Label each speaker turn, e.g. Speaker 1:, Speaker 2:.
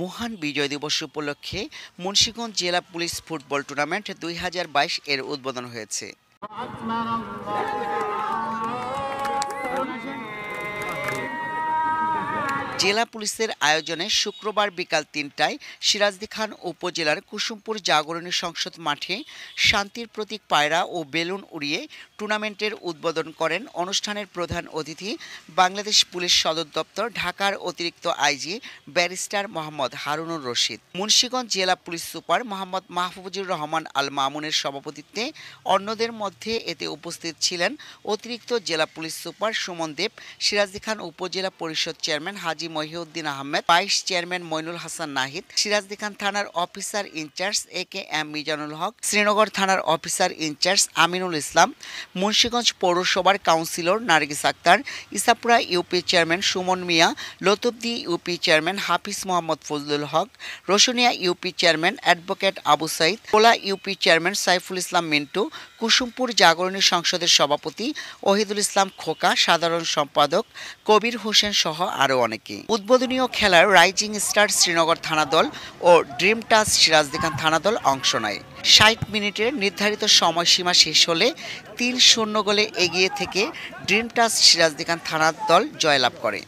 Speaker 1: মহান বিজয় দিবস উপলক্ষে মুন্সীগঞ্জ জেলা পুলিশ ফুটবল টুর্নামেন্ট দুই হাজার বাইশ এর উদ্বোধন হয়েছে। জেলা পুলিশের আয়োজনে শুক্রবার বিকাল তিনটায় সিরাজদি খান উপজেলার কুসুমপুর জাগরণী সংসদ মাঠে শান্তির প্রতীক পায়রা ও বেলুন উড়িয়ে টুর্নামেন্টের উদ্বোধন করেন অনুষ্ঠানের প্রধান অতিথি বাংলাদেশ পুলিশ সদর দপ্তর ঢাকার অতিরিক্ত আইজি ব্যারিস্টার মোহাম্মদ হারুনুর রশিদ। মুন্সিগঞ্জ জেলা পুলিশ সুপার মোহাম্মদ মাহফুজুর রহমান আল মামুনের সভাপতিত্বে অন্যদের মধ্যে এতে উপস্থিত ছিলেন অতিরিক্ত জেলা পুলিশ সুপার সুমন দেব, সিরাজদি খান উপজেলা পরিষদ চেয়ারম্যান হাজি মহিউদ্দিন আহমেদ, ভাইস চেয়ারম্যান মইনুল হাসান নাহিদ সিরাজদি খান থানার officer in charge A K M Mizanul Haque, Sreenagar থানার officer in charge Aminul Islam, Munshiganj পৌরসভার councillor Nargis Akter, Isapura UP chairman Suman Mia, Latubdi UP chairman Hafiz Mohammad Fazlul Haque, Rasunia UP chairman advocate Abu Saeed, Kola UP chairman Saiful Islam Mintu, Kusumpur Jagoroni সংসদের সভাপতি ওহিদুল ইসলাম খোকা, সাধারণ সম্পাদক কবির হোসেন সহ আরও অনেকে। উদ্বোধনীয় খেলার রাইজিং স্টার শ্রীনগর থানা দল ও ড্রিম টাচ সিরাজদিখান থানা দল অংশ নেয়। ষাট মিনিটের নির্ধারিত সময়সীমা শেষ হলে তিন শূন্য গোলে এগিয়ে থেকে ড্রিম টাচ সিরাজদিখান থানার থানা দল জয়লাভ করে।